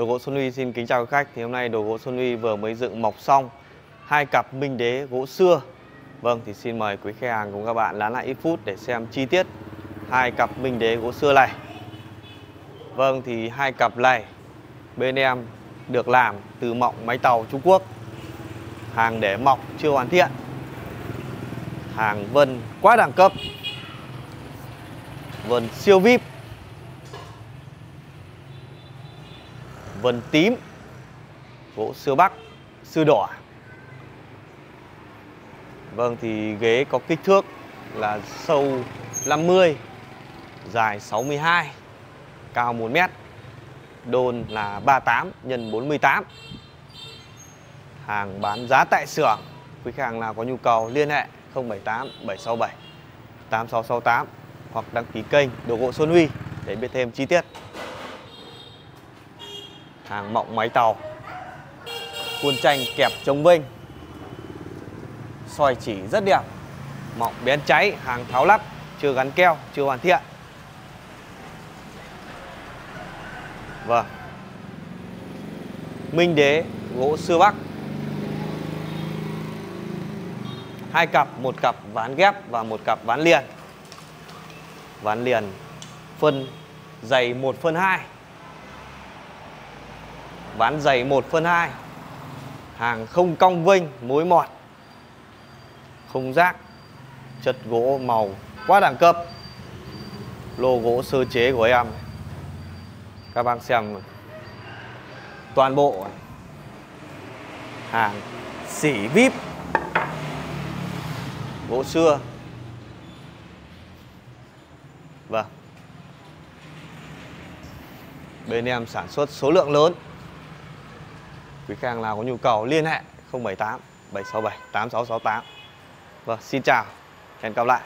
đồ gỗ Xuân Huy xin kính chào các khách. Thì hôm nay đồ gỗ Xuân Huy vừa mới dựng mọc xong hai cặp minh đế gỗ xưa. Vâng thì xin mời quý khách hàng cùng các bạn lán lại ít phút để xem chi tiết hai cặp minh đế gỗ xưa này. Vâng thì hai cặp này bên em được làm từ mọng máy tàu Trung Quốc. Hàng để mọc chưa hoàn thiện. Hàng vân quá đẳng cấp. Vân siêu vip vân tím, gỗ xưa bắc, xưa đỏ. Vâng thì ghế có kích thước là sâu 50 dài 62 cao 1 mét, đôn là 38 nhân 48 hàng bán giá tại xưởng, quý khách hàng nào có nhu cầu liên hệ 078 767 8668 hoặc đăng ký kênh đồ gỗ Xuân Huy để biết thêm chi tiết hàng mọng máy tàu. Khuôn tranh kẹp chống vinh soi chỉ rất đẹp mọng bén cháy, hàng tháo lắp, chưa gắn keo, chưa hoàn thiện. Vâng. Minh đế, gỗ xưa bắc. Hai cặp, một cặp ván ghép và một cặp ván liền. Ván liền phân dày 1 phân 2 ván dày 1 phân 2 hàng không cong vênh, mối mọt. Không rác, chất gỗ màu quá đẳng cấp. Lô gỗ sơ chế của em các bạn xem toàn bộ hàng xỉ vip. Gỗ xưa. Vâng. Bên em sản xuất số lượng lớn quý khách hàng nào có nhu cầu liên hệ 078 767 8668 Vâng, xin chào, hẹn gặp lại.